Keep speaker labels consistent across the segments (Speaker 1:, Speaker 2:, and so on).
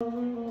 Speaker 1: You.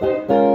Speaker 1: you.